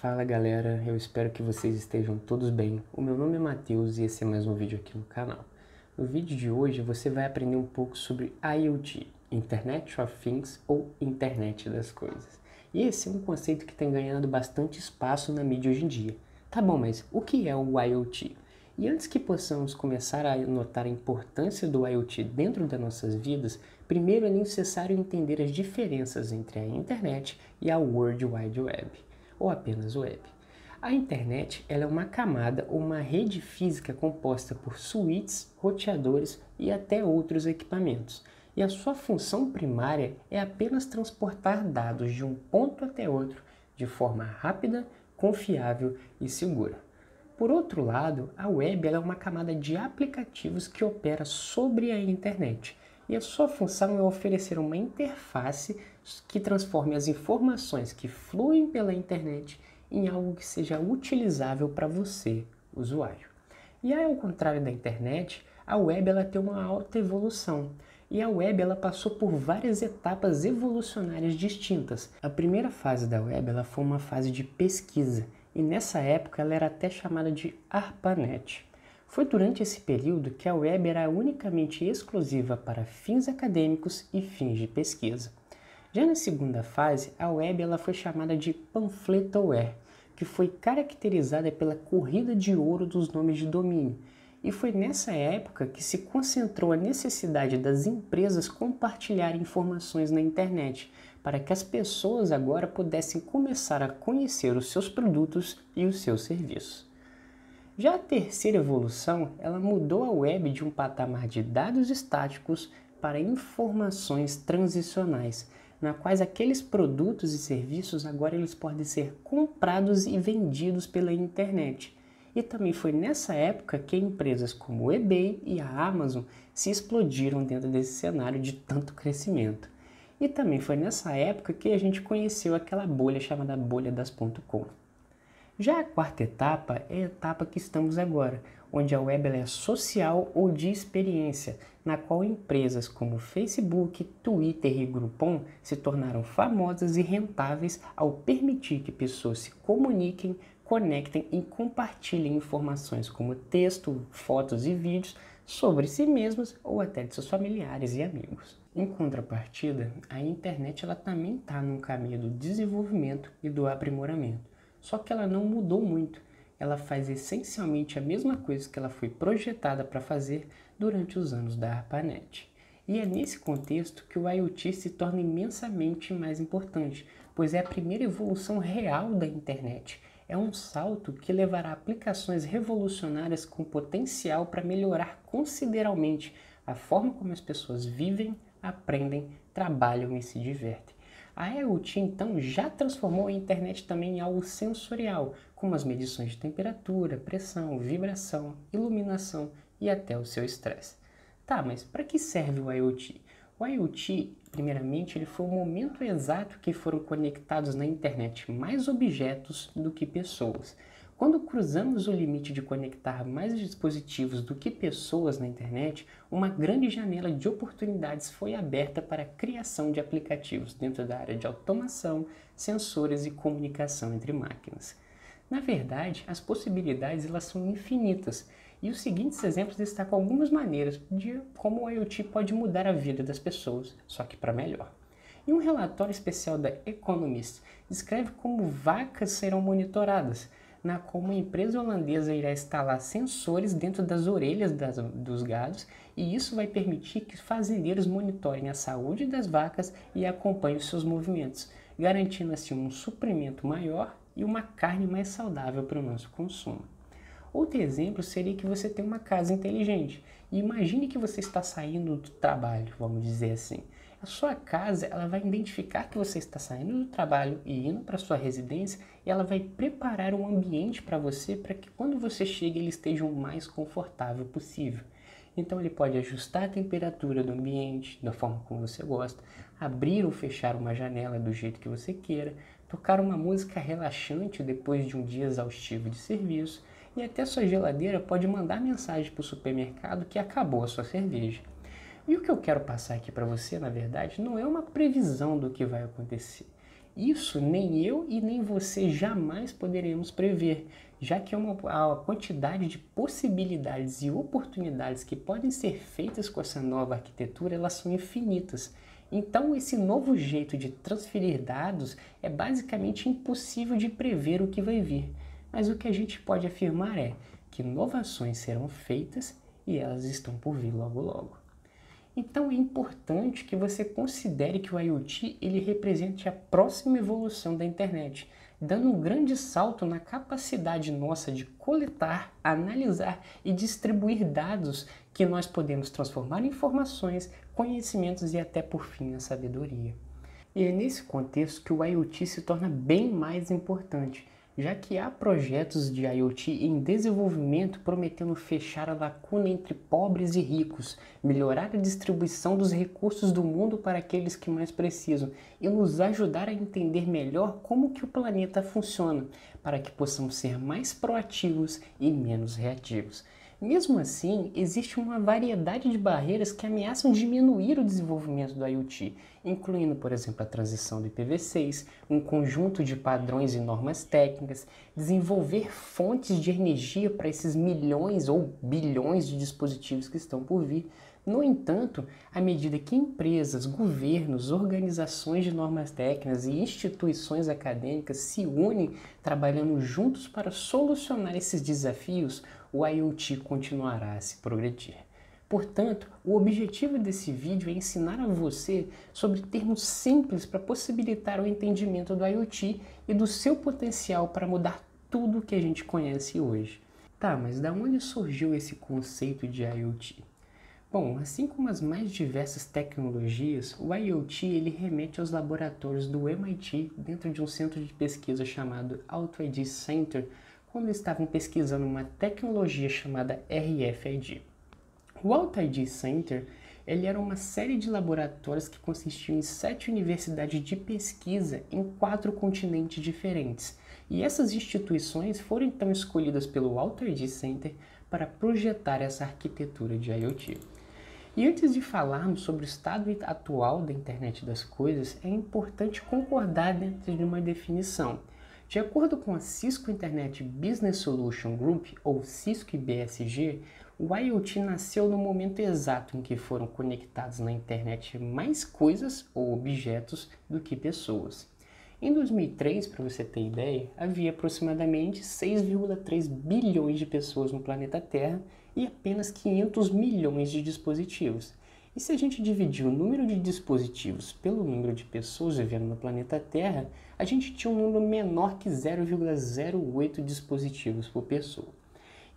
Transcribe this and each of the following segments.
Fala galera, eu espero que vocês estejam todos bem. O meu nome é Matheus e esse é mais um vídeo aqui no canal. No vídeo de hoje você vai aprender um pouco sobre IoT, Internet of Things ou Internet das Coisas. E esse é um conceito que tem ganhado bastante espaço na mídia hoje em dia. Tá bom, mas o que é o IoT? E antes que possamos começar a notar a importância do IoT dentro das nossas vidas, primeiro é necessário entender as diferenças entre a internet e a World Wide Web, ou apenas web. A internet é uma camada ou uma rede física composta por suítes, roteadores e até outros equipamentos. E a sua função primária é apenas transportar dados de um ponto até outro de forma rápida, confiável e segura. Por outro lado, a web é uma camada de aplicativos que opera sobre a internet e a sua função é oferecer uma interface que transforme as informações que fluem pela internet em algo que seja utilizável para você, usuário. E ao contrário da internet, a web ela tem uma alta evolução. E a web ela passou por várias etapas evolucionárias distintas. A primeira fase da web ela foi uma fase de pesquisa e nessa época ela era até chamada de ARPANET. Foi durante esse período que a web era unicamente exclusiva para fins acadêmicos e fins de pesquisa. Já na segunda fase, a web ela foi chamada de Pamphletware, que foi caracterizada pela corrida de ouro dos nomes de domínio, e foi nessa época que se concentrou a necessidade das empresas compartilharem informações na internet, para que as pessoas agora pudessem começar a conhecer os seus produtos e os seus serviços. Já a terceira evolução, ela mudou a web de um patamar de dados estáticos para informações transicionais, na quais aqueles produtos e serviços agora eles podem ser comprados e vendidos pela internet. E também foi nessa época que empresas como o eBay e a Amazon se explodiram dentro desse cenário de tanto crescimento. E também foi nessa época que a gente conheceu aquela bolha chamada bolha das .com. Já a quarta etapa é a etapa que estamos agora, onde a web é social ou de experiência, na qual empresas como Facebook, Twitter e Groupon se tornaram famosas e rentáveis ao permitir que pessoas se comuniquem, conectem e compartilhem informações como texto, fotos e vídeos sobre si mesmas ou até de seus familiares e amigos. Em contrapartida, a internet ela também está num caminho do desenvolvimento e do aprimoramento. Só que ela não mudou muito. Ela faz essencialmente a mesma coisa que ela foi projetada para fazer durante os anos da ARPANET. E é nesse contexto que o IoT se torna imensamente mais importante, pois é a primeira evolução real da internet é um salto que levará aplicações revolucionárias com potencial para melhorar consideravelmente a forma como as pessoas vivem, aprendem, trabalham e se divertem. A IoT então já transformou a internet também em algo sensorial, como as medições de temperatura, pressão, vibração, iluminação e até o seu estresse. Tá, mas para que serve o IoT? O IoT, primeiramente, ele foi o momento exato que foram conectados na internet mais objetos do que pessoas. Quando cruzamos o limite de conectar mais dispositivos do que pessoas na internet, uma grande janela de oportunidades foi aberta para a criação de aplicativos dentro da área de automação, sensores e comunicação entre máquinas. Na verdade, as possibilidades elas são infinitas e os seguintes exemplos destacam algumas maneiras de como o IoT pode mudar a vida das pessoas, só que para melhor. E um relatório especial da Economist descreve como vacas serão monitoradas, na qual uma empresa holandesa irá instalar sensores dentro das orelhas das, dos gados e isso vai permitir que fazendeiros monitorem a saúde das vacas e acompanhem os seus movimentos, garantindo assim um suprimento maior e uma carne mais saudável para o nosso consumo. Outro exemplo seria que você tem uma casa inteligente. E imagine que você está saindo do trabalho, vamos dizer assim. A sua casa ela vai identificar que você está saindo do trabalho e indo para sua residência e ela vai preparar um ambiente para você para que quando você chegue ele esteja o mais confortável possível. Então ele pode ajustar a temperatura do ambiente da forma como você gosta, abrir ou fechar uma janela do jeito que você queira, tocar uma música relaxante depois de um dia exaustivo de serviço e até sua geladeira pode mandar mensagem para o supermercado que acabou a sua cerveja. E o que eu quero passar aqui para você, na verdade, não é uma previsão do que vai acontecer, Isso nem eu e nem você jamais poderemos prever, já que é uma, a quantidade de possibilidades e oportunidades que podem ser feitas com essa nova arquitetura, elas são infinitas. Então, esse novo jeito de transferir dados é basicamente impossível de prever o que vai vir. Mas o que a gente pode afirmar é que inovações serão feitas e elas estão por vir logo logo. Então é importante que você considere que o IoT ele represente a próxima evolução da internet, dando um grande salto na capacidade nossa de coletar, analisar e distribuir dados que nós podemos transformar em informações, conhecimentos e até por fim a sabedoria. E é nesse contexto que o IoT se torna bem mais importante, já que há projetos de IoT em desenvolvimento prometendo fechar a lacuna entre pobres e ricos, melhorar a distribuição dos recursos do mundo para aqueles que mais precisam e nos ajudar a entender melhor como que o planeta funciona, para que possamos ser mais proativos e menos reativos. Mesmo assim, existe uma variedade de barreiras que ameaçam diminuir o desenvolvimento do IoT, incluindo, por exemplo, a transição do IPv6, um conjunto de padrões e normas técnicas, desenvolver fontes de energia para esses milhões ou bilhões de dispositivos que estão por vir. No entanto, à medida que empresas, governos, organizações de normas técnicas e instituições acadêmicas se unem trabalhando juntos para solucionar esses desafios, o IoT continuará a se progredir. Portanto, o objetivo desse vídeo é ensinar a você sobre termos simples para possibilitar o entendimento do IoT e do seu potencial para mudar tudo o que a gente conhece hoje. Tá, mas da onde surgiu esse conceito de IoT? Bom, assim como as mais diversas tecnologias, o IoT ele remete aos laboratórios do MIT dentro de um centro de pesquisa chamado Auto ID Center, quando estavam pesquisando uma tecnologia chamada RFID. O Auto ID Center ele era uma série de laboratórios que consistiam em sete universidades de pesquisa em quatro continentes diferentes. E essas instituições foram então escolhidas pelo Auto ID Center para projetar essa arquitetura de IoT. E antes de falarmos sobre o estado atual da internet das coisas, é importante concordar dentro de uma definição. De acordo com a Cisco Internet Business Solution Group, ou Cisco IBSG, o IoT nasceu no momento exato em que foram conectados na internet mais coisas ou objetos do que pessoas. Em 2003, para você ter ideia, havia aproximadamente 6,3 bilhões de pessoas no planeta Terra e apenas 500 milhões de dispositivos. E se a gente dividir o número de dispositivos pelo número de pessoas vivendo no planeta Terra, a gente tinha um número menor que 0,08 dispositivos por pessoa.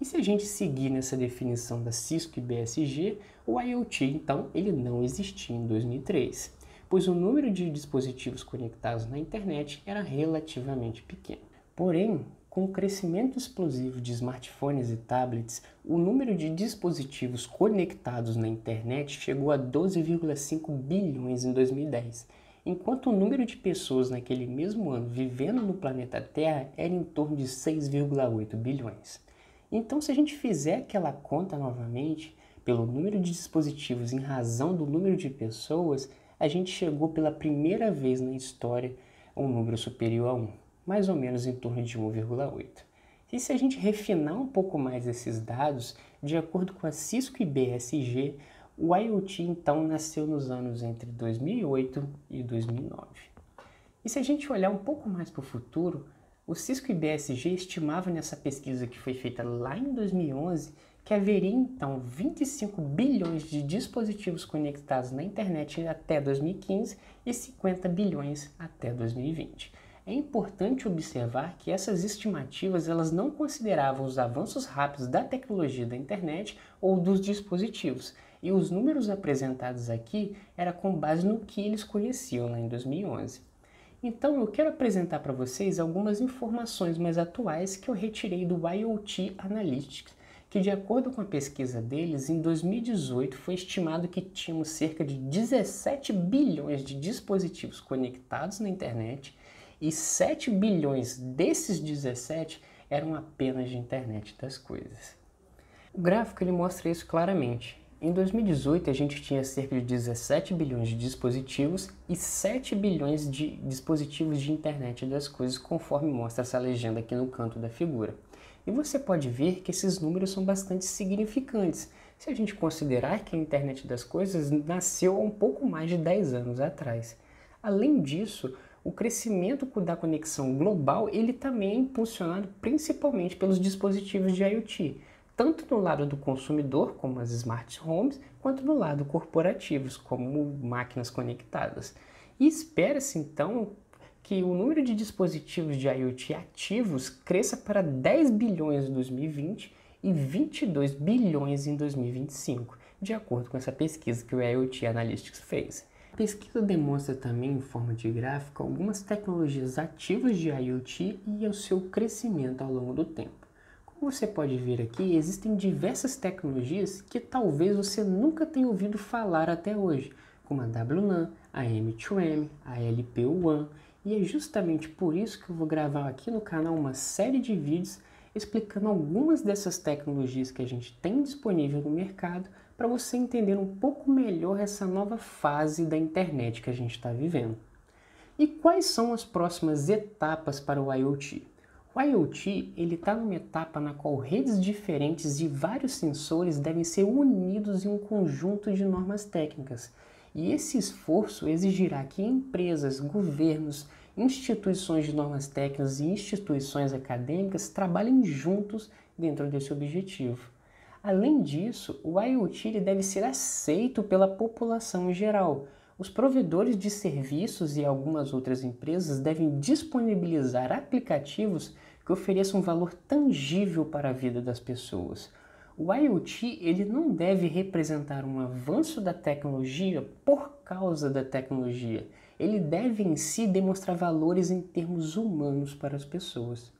E se a gente seguir nessa definição da Cisco e BSG, o IoT, então, ele não existia em 2003, pois o número de dispositivos conectados na internet era relativamente pequeno. Porém, com o crescimento explosivo de smartphones e tablets, o número de dispositivos conectados na internet chegou a 12,5 bilhões em 2010, enquanto o número de pessoas naquele mesmo ano vivendo no planeta Terra era em torno de 6,8 bilhões. Então, se a gente fizer aquela conta novamente, pelo número de dispositivos em razão do número de pessoas, a gente chegou pela primeira vez na história a um número superior a 1 mais ou menos em torno de 1,8. E se a gente refinar um pouco mais esses dados, de acordo com a Cisco e BSG, o IoT então nasceu nos anos entre 2008 e 2009. E se a gente olhar um pouco mais para o futuro, o Cisco e BSG estimava nessa pesquisa que foi feita lá em 2011 que haveria então 25 bilhões de dispositivos conectados na internet até 2015 e 50 bilhões até 2020. É importante observar que essas estimativas elas não consideravam os avanços rápidos da tecnologia da internet ou dos dispositivos, e os números apresentados aqui era com base no que eles conheciam lá em 2011. Então eu quero apresentar para vocês algumas informações mais atuais que eu retirei do IoT Analytics, que de acordo com a pesquisa deles, em 2018 foi estimado que tínhamos cerca de 17 bilhões de dispositivos conectados na internet e 7 bilhões desses 17 eram apenas de internet das coisas. O gráfico ele mostra isso claramente. Em 2018, a gente tinha cerca de 17 bilhões de dispositivos e 7 bilhões de dispositivos de internet das coisas, conforme mostra essa legenda aqui no canto da figura. E você pode ver que esses números são bastante significantes, se a gente considerar que a internet das coisas nasceu há um pouco mais de 10 anos atrás. Além disso, o crescimento da conexão global ele também é impulsionado principalmente pelos dispositivos de IoT tanto no lado do consumidor, como as smart homes, quanto no lado corporativos, como máquinas conectadas. E espera-se então que o número de dispositivos de IoT ativos cresça para 10 bilhões em 2020 e 22 bilhões em 2025, de acordo com essa pesquisa que o IoT Analytics fez. Pesquisa demonstra também, em forma de gráfico, algumas tecnologias ativas de IoT e o seu crescimento ao longo do tempo. Como você pode ver aqui, existem diversas tecnologias que talvez você nunca tenha ouvido falar até hoje, como a WLAN, a M2M, a LPWAN, e é justamente por isso que eu vou gravar aqui no canal uma série de vídeos explicando algumas dessas tecnologias que a gente tem disponível no mercado para você entender um pouco melhor essa nova fase da internet que a gente está vivendo. E quais são as próximas etapas para o IoT? O IoT está numa etapa na qual redes diferentes e vários sensores devem ser unidos em um conjunto de normas técnicas. E esse esforço exigirá que empresas, governos, instituições de normas técnicas e instituições acadêmicas trabalhem juntos dentro desse objetivo. Além disso, o IoT deve ser aceito pela população em geral. Os provedores de serviços e algumas outras empresas devem disponibilizar aplicativos que ofereçam um valor tangível para a vida das pessoas. O IoT ele não deve representar um avanço da tecnologia por causa da tecnologia. Ele deve em si demonstrar valores em termos humanos para as pessoas.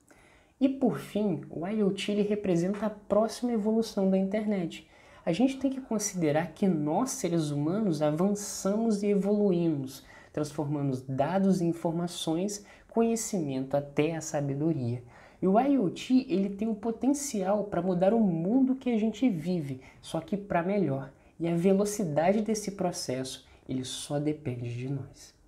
E por fim, o IoT representa a próxima evolução da internet. A gente tem que considerar que nós, seres humanos, avançamos e evoluímos, transformando dados em informações, conhecimento até a sabedoria. E o IoT ele tem o potencial para mudar o mundo que a gente vive, só que para melhor. E a velocidade desse processo ele só depende de nós.